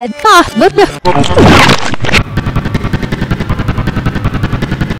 Ah, look.